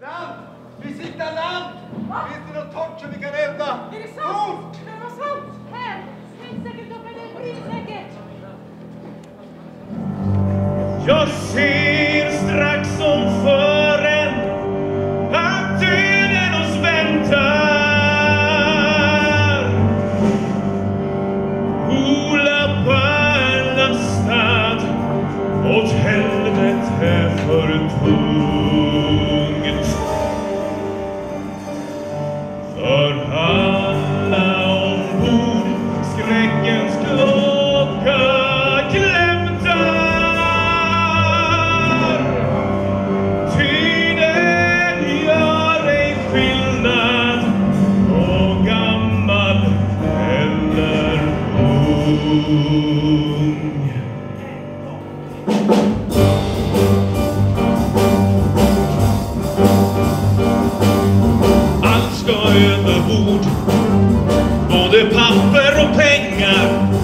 Land! Vi siktar land! Finns det något torrt som vi kan elda? Är det sant? Kan det vara sant? Här! Släng säkert upp en! Jag ser strax som för en att döden För alla ombord skräckens klocka glämtar. Ty den gör ej skillnad på gammal eller ung. Överbord, både papper och pengar.